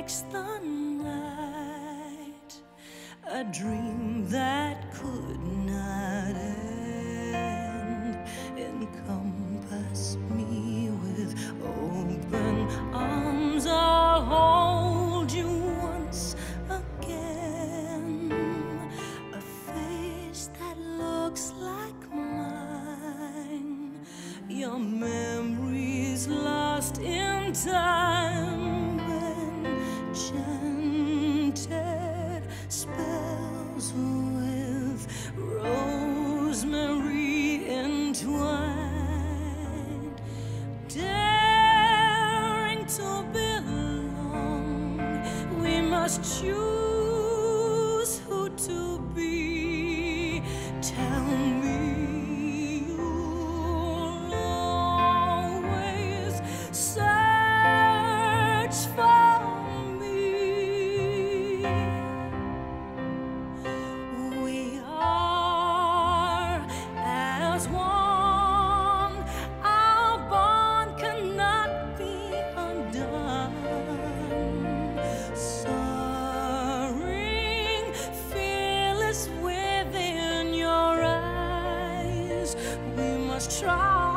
makes the night a dream that could not end. Encompass me with open arms. I'll hold you once again. A face that looks like mine. Your memories lost in time. Must choose who to be. Tell me you'll always search for me. We are as one. We try.